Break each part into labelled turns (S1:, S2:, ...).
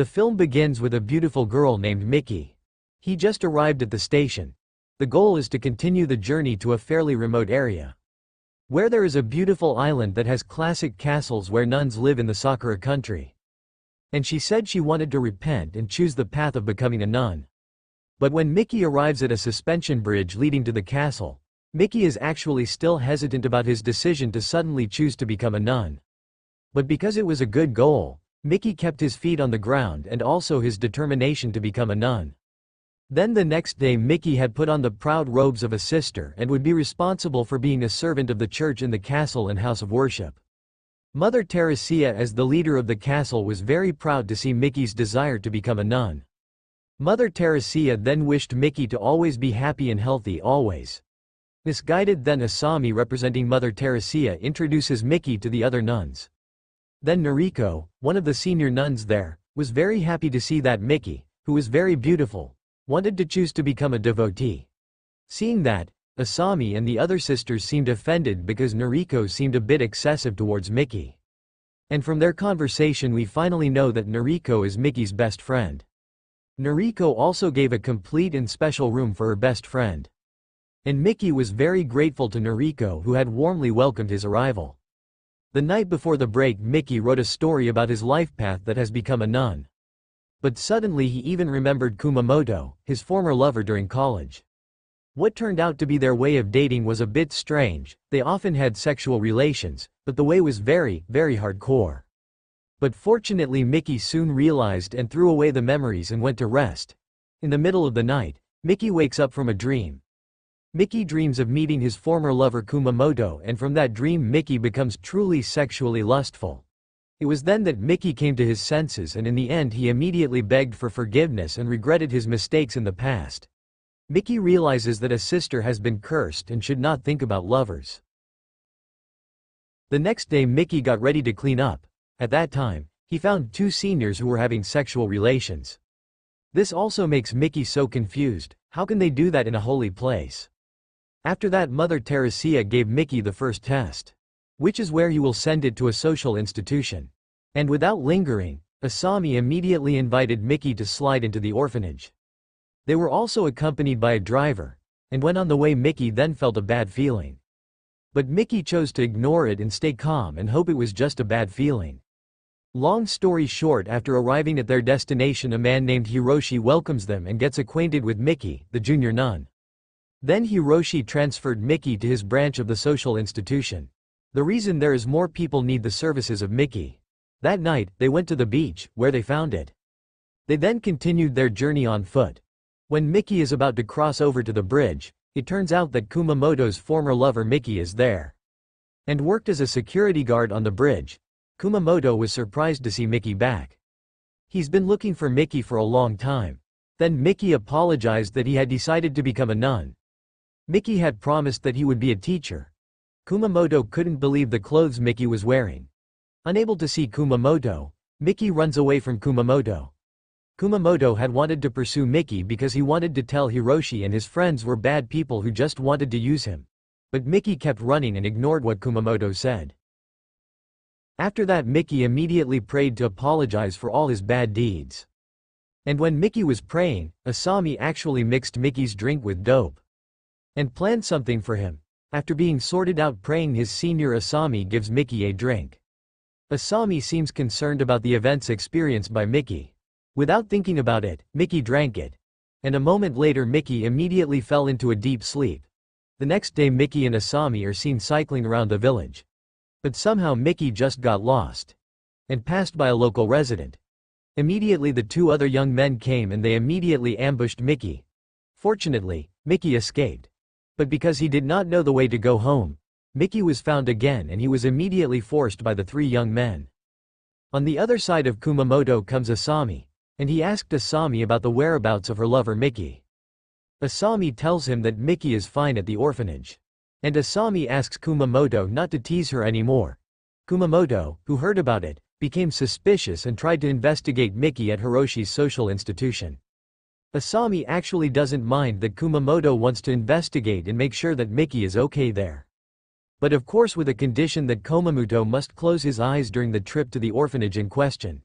S1: The film begins with a beautiful girl named Mickey. He just arrived at the station. The goal is to continue the journey to a fairly remote area. Where there is a beautiful island that has classic castles where nuns live in the Sakura country. And she said she wanted to repent and choose the path of becoming a nun. But when Mickey arrives at a suspension bridge leading to the castle, Mickey is actually still hesitant about his decision to suddenly choose to become a nun. But because it was a good goal, Mickey kept his feet on the ground and also his determination to become a nun. Then the next day Mickey had put on the proud robes of a sister and would be responsible for being a servant of the church in the castle and house of worship. Mother Teresia as the leader of the castle was very proud to see Mickey's desire to become a nun. Mother Teresia then wished Mickey to always be happy and healthy always. Misguided then Asami representing Mother Teresia introduces Mickey to the other nuns. Then Noriko, one of the senior nuns there, was very happy to see that Mickey, who was very beautiful, wanted to choose to become a devotee. Seeing that, Asami and the other sisters seemed offended because Noriko seemed a bit excessive towards Mickey. And from their conversation we finally know that Noriko is Mickey's best friend. Noriko also gave a complete and special room for her best friend. And Mickey was very grateful to Noriko who had warmly welcomed his arrival. The night before the break Mickey wrote a story about his life path that has become a nun. But suddenly he even remembered Kumamoto, his former lover during college. What turned out to be their way of dating was a bit strange, they often had sexual relations, but the way was very, very hardcore. But fortunately Mickey soon realized and threw away the memories and went to rest. In the middle of the night, Mickey wakes up from a dream, Mickey dreams of meeting his former lover Kumamoto and from that dream Mickey becomes truly sexually lustful. It was then that Mickey came to his senses and in the end he immediately begged for forgiveness and regretted his mistakes in the past. Mickey realizes that a sister has been cursed and should not think about lovers. The next day Mickey got ready to clean up. At that time, he found two seniors who were having sexual relations. This also makes Mickey so confused, how can they do that in a holy place? After that Mother Teresia gave Mickey the first test. Which is where you will send it to a social institution. And without lingering, Asami immediately invited Mickey to slide into the orphanage. They were also accompanied by a driver, and when on the way Mickey then felt a bad feeling. But Mickey chose to ignore it and stay calm and hope it was just a bad feeling. Long story short after arriving at their destination a man named Hiroshi welcomes them and gets acquainted with Mickey, the junior nun. Then Hiroshi transferred Mickey to his branch of the social institution. The reason there is more people need the services of Mickey. That night, they went to the beach, where they found it. They then continued their journey on foot. When Mickey is about to cross over to the bridge, it turns out that Kumamoto's former lover Mickey is there. And worked as a security guard on the bridge. Kumamoto was surprised to see Mickey back. He's been looking for Mickey for a long time. Then Mickey apologized that he had decided to become a nun. Mickey had promised that he would be a teacher. Kumamoto couldn't believe the clothes Mickey was wearing. Unable to see Kumamoto, Mickey runs away from Kumamoto. Kumamoto had wanted to pursue Mickey because he wanted to tell Hiroshi and his friends were bad people who just wanted to use him. But Mickey kept running and ignored what Kumamoto said. After that Mickey immediately prayed to apologize for all his bad deeds. And when Mickey was praying, Asami actually mixed Mickey's drink with dope and planned something for him. After being sorted out praying his senior Asami gives Mickey a drink. Asami seems concerned about the events experienced by Mickey. Without thinking about it, Mickey drank it. And a moment later Mickey immediately fell into a deep sleep. The next day Mickey and Asami are seen cycling around the village. But somehow Mickey just got lost. And passed by a local resident. Immediately the two other young men came and they immediately ambushed Mickey. Fortunately, Mickey escaped. But because he did not know the way to go home, Mickey was found again and he was immediately forced by the three young men. On the other side of Kumamoto comes Asami, and he asked Asami about the whereabouts of her lover Mickey. Asami tells him that Mickey is fine at the orphanage. And Asami asks Kumamoto not to tease her anymore. Kumamoto, who heard about it, became suspicious and tried to investigate Mickey at Hiroshi's social institution. Asami actually doesn't mind that Kumamoto wants to investigate and make sure that Mickey is okay there. But of course with a condition that Kumamoto must close his eyes during the trip to the orphanage in question.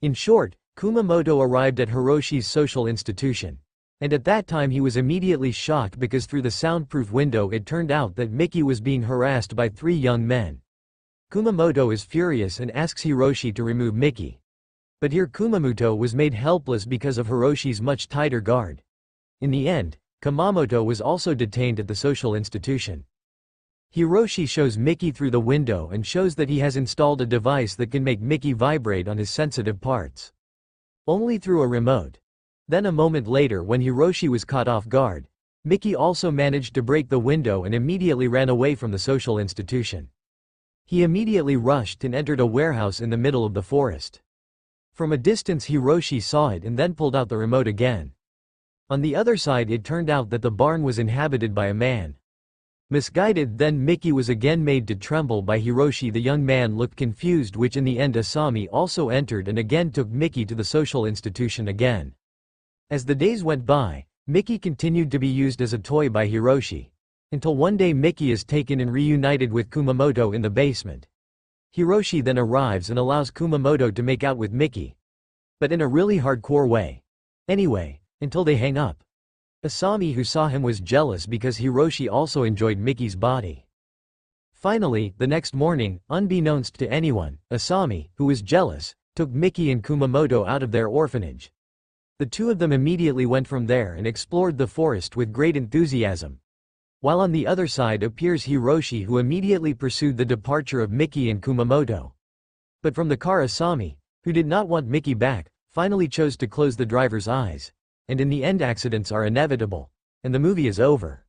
S1: In short, Kumamoto arrived at Hiroshi's social institution. And at that time he was immediately shocked because through the soundproof window it turned out that Miki was being harassed by three young men. Kumamoto is furious and asks Hiroshi to remove Miki. But here Kumamoto was made helpless because of Hiroshi's much tighter guard. In the end, Kumamoto was also detained at the social institution. Hiroshi shows Mickey through the window and shows that he has installed a device that can make Mickey vibrate on his sensitive parts. Only through a remote. Then a moment later when Hiroshi was caught off guard, Mickey also managed to break the window and immediately ran away from the social institution. He immediately rushed and entered a warehouse in the middle of the forest. From a distance Hiroshi saw it and then pulled out the remote again. On the other side it turned out that the barn was inhabited by a man. Misguided then Miki was again made to tremble by Hiroshi the young man looked confused which in the end Asami also entered and again took Miki to the social institution again. As the days went by, Miki continued to be used as a toy by Hiroshi. Until one day Miki is taken and reunited with Kumamoto in the basement. Hiroshi then arrives and allows Kumamoto to make out with Mickey. But in a really hardcore way. Anyway, until they hang up. Asami who saw him was jealous because Hiroshi also enjoyed Mickey's body. Finally, the next morning, unbeknownst to anyone, Asami, who was jealous, took Mickey and Kumamoto out of their orphanage. The two of them immediately went from there and explored the forest with great enthusiasm. While on the other side appears Hiroshi who immediately pursued the departure of Miki and Kumamoto. But from the car Asami, who did not want Miki back, finally chose to close the driver's eyes. And in the end accidents are inevitable. And the movie is over.